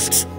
next.